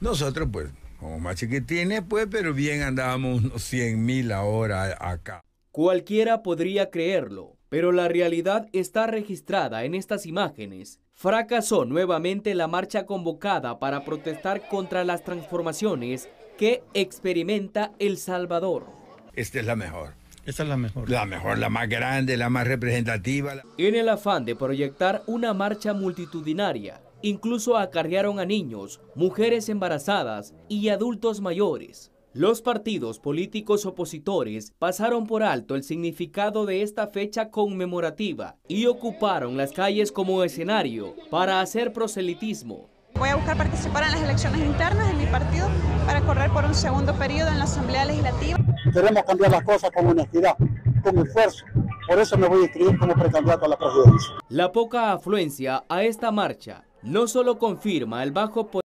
Nosotros, pues, como más chiquitines, pues, pero bien andábamos unos 100 mil ahora acá. Cualquiera podría creerlo, pero la realidad está registrada en estas imágenes. Fracasó nuevamente la marcha convocada para protestar contra las transformaciones que experimenta El Salvador. Esta es la mejor. Esta es la mejor. La mejor, la más grande, la más representativa. En el afán de proyectar una marcha multitudinaria, incluso acarrearon a niños, mujeres embarazadas y adultos mayores. Los partidos políticos opositores pasaron por alto el significado de esta fecha conmemorativa y ocuparon las calles como escenario para hacer proselitismo. Voy a buscar participar en las elecciones internas de mi partido para correr por un segundo periodo en la Asamblea Legislativa. Queremos cambiar las cosas con honestidad, con esfuerzo. Por eso me voy a inscribir como precandidato a la presidencia. La poca afluencia a esta marcha no solo confirma el bajo